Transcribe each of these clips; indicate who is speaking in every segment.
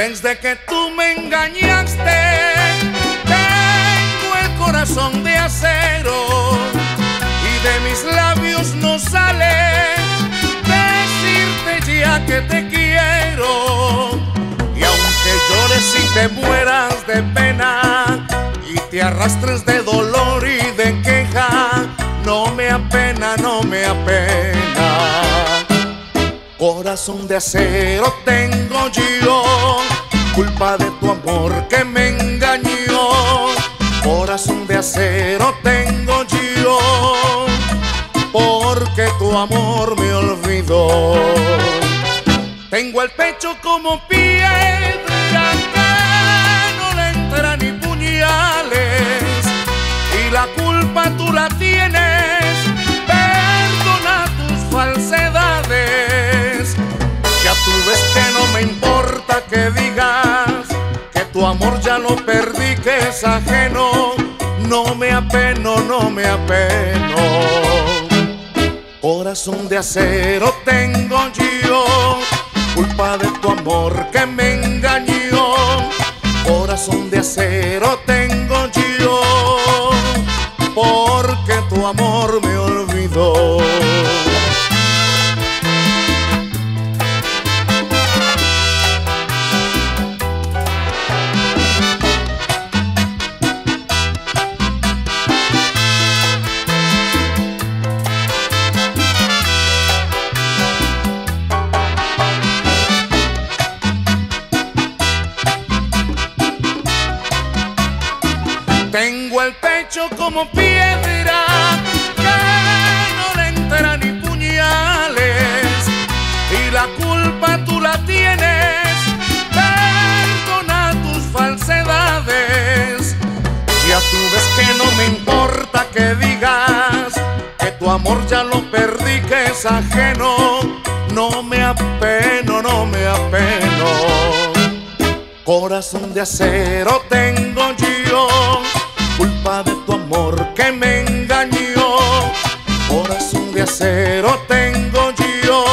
Speaker 1: Desde que tú me engañaste, arrastres de dolor y de queja, no me apena, no me apena. Corazón de acero tengo yo, culpa de tu amor que me engañó. Corazón de acero tengo yo, porque tu amor me olvidó. Tengo el pecho como piedra la culpa tú la tienes. Perdona tus falsedades. Ya tú ves que no me importa que digas que tu amor ya lo perdí, que es ajeno. No me apeno, no me apeno. Corazón de acero tengo yo, culpa de tu amor que me engañó. Corazón de acero tengo Tengo el pecho como piedra que no le entra ni puñales y la culpa tú la tienes. Perdona tus falsedades. Ya tú ves que no me importa que digas que tu amor ya lo perdí, que es ajeno. No me apeno, no me apeno. Corazón de acero tengo yo, me engañó, corazón de acero tengo yo,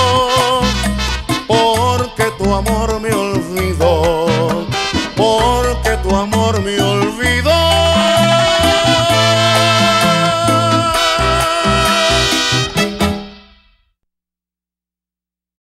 Speaker 1: porque tu amor me olvidó, porque tu amor me olvidó.